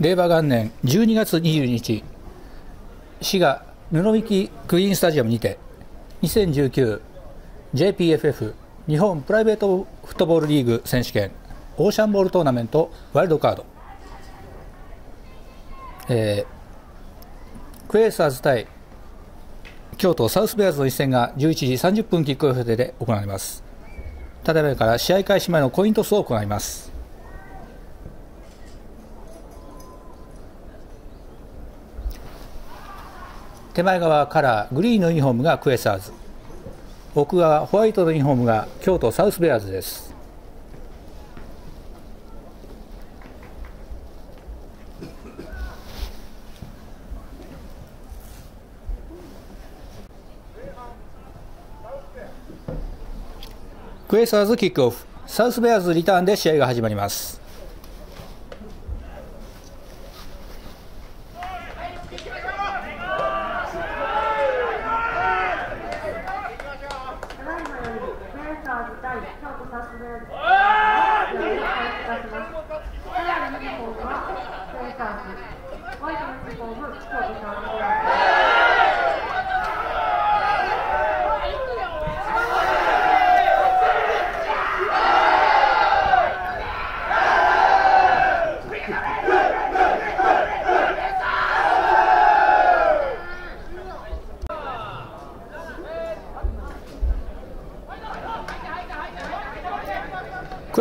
令和元年12月22日滋賀布引クイーンスタジアムにて 2019JPFF 日本プライベートフットボールリーグ選手権オーシャンボールトーナメントワイルドカード、えー、クエーサーズ対京都サウスベアーズの一戦が11時30分キックオフ予定で行われます。ただいまから試合開始前のコイントスを行います。手前側からグリーンのユニフォームがクエサーズ。奥側ホワイトのユニフォームが京都サウスベアーズです。クエサーズキックオフ。サウスベアーズリターンで試合が始まります。はい、スタートさせてです。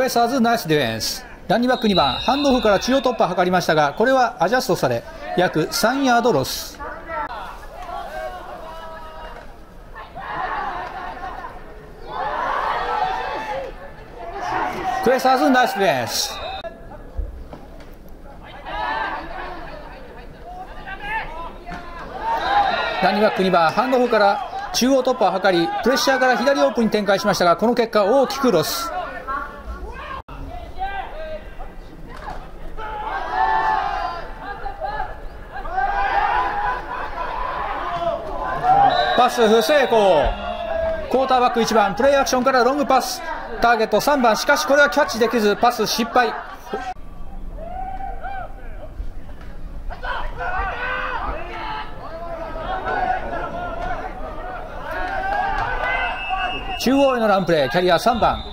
クエサーズナイスディフェンスランニバック2番ハンドオフから中央突破を図りましたがこれはアジャストされ約3ヤードロス。クエサーズナイスディフェンスランニバック2番ハンドオフから中央突破を図りプレッシャーから左オープンに展開しましたがこの結果大きくロス。パス不成功。クォーターバック1番プレイアクションからロングパス。ターゲット3番。しかしこれはキャッチできず。パス失敗。中央へのランプレーキャリア3番。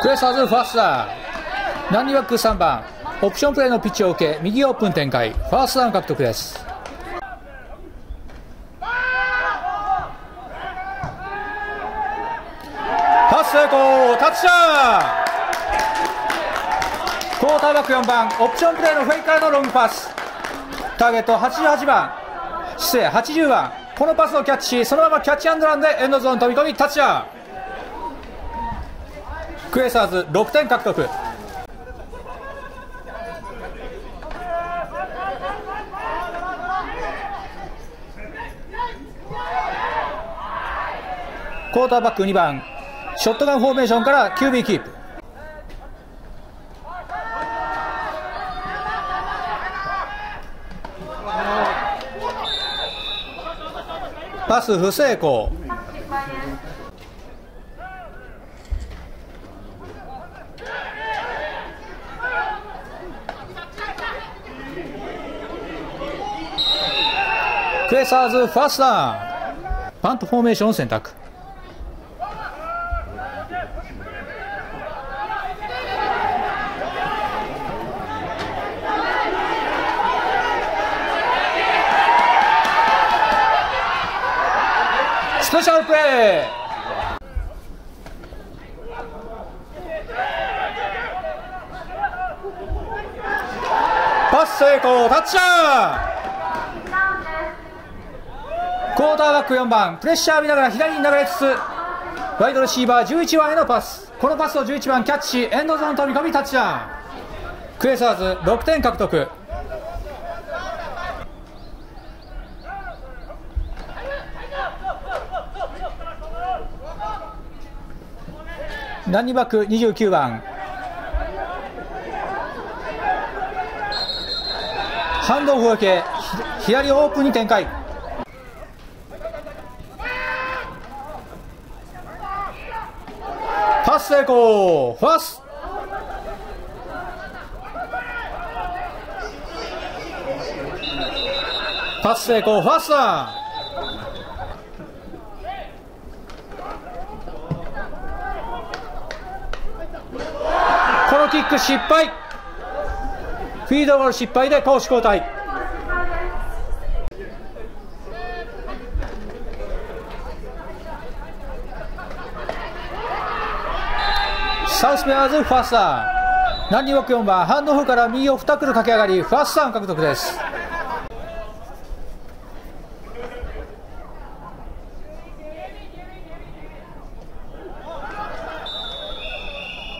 クレサーズファースターラン。ニバック3番？オプションプレーのピッチを受け右オープン展開。ファーストダウン獲得です。パス成功タッチダウン。クォーターバック4番。オプションプレーのフェイカーのロングパス。ターゲット88番。失礼80番。このパスをキャッチしそのままキャッチアンドランでエンドゾーン飛び込みタッチダウン。クエサーズ6点獲得。クォーターバック2番ショットガンフォーメーションから QB キープ。パス不成功。クエサーズファーストダウンパントフォーメーション選択。スペシャルプレーパス成功タッチダウン。クォーターバック4番プレッシャーを見ながら左に流れつつワイドレシーバー11番へのパス。このパスを11番キャッチしエンドゾーン飛び込みタッチダウン。クエサーズ6点獲得。ランニバック29番。ハンドオフを受け左オープンに展開。ス成功ファースパス成功ファースだこのキック失敗。フィードゴール失敗で攻守交代。サウスペアーズファースターラン。ニング4番ハンドオフから右を2クル駆け上がりファースター獲得です。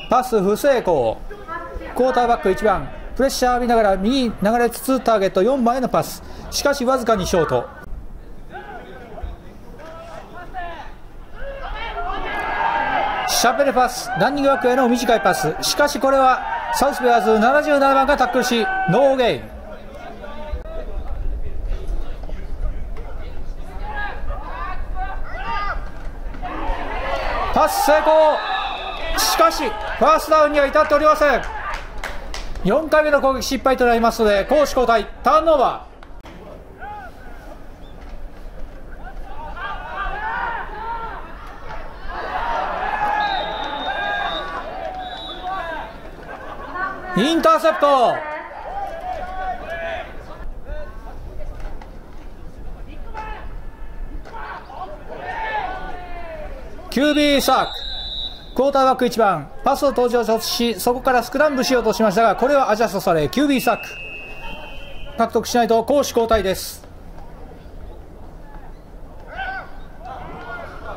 パス不成功。クォーターバック1番。プレッシャー浴びながら右に流れつつターゲット4番へのパス。しかしわずかにショート。ショベルパスランニングバックへの短いパス。しかしこれはサウスベアーズ77番がタックルしノーゲイン。パス成功。しかしファーストダウンには至っておりません。4回目の攻撃失敗となりますので攻守交代。ターンオーバー。インターセプト。QB サック。クォーターバック1番。パスを登場しそこからスクランブルしようとしましたがこれはアジャストされ QB サック。獲得しないと攻守交代です。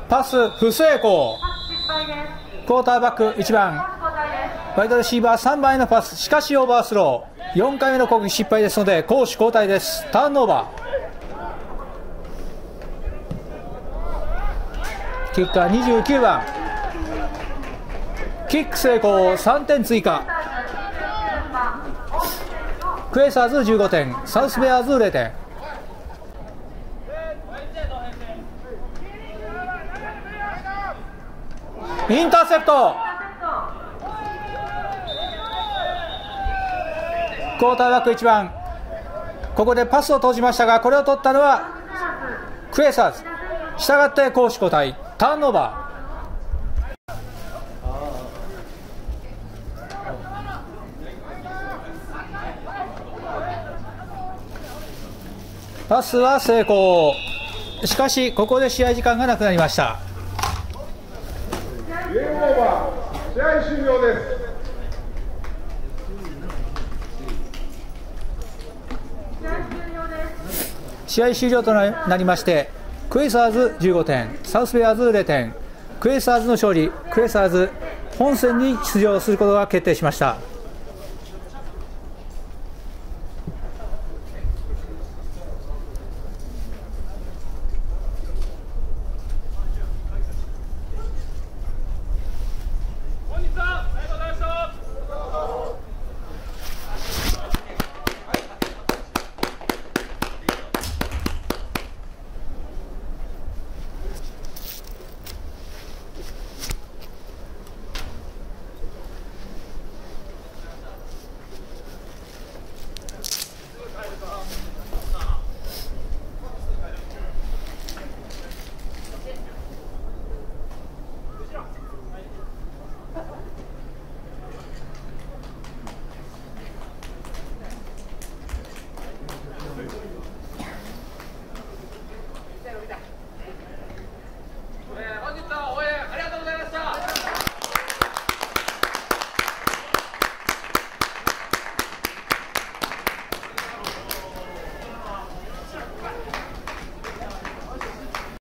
パス不成功。クォーターバック1番。ワイドレシーバー3番へのパス。しかしオーバースロー。4回目の攻撃失敗ですので攻守交代です。ターンオーバー。キッカー29番。キック成功。3点追加。クエサーズ15点。サウスベアーズ0点。インターセプト。クォーターバック1番。ここでパスを投じましたがこれを取ったのはクエサーズ。したがって攻守交代。ターンオーバー。パスは成功。しかしここで試合時間がなくなりました。ゲームオーバー。試合終了です。試合終了となりましてクエサーズ15点サウスベアーズ0点クエサーズの勝利クエサーズ本戦に出場することが決定しました。